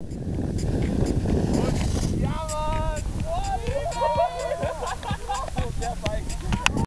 Okay.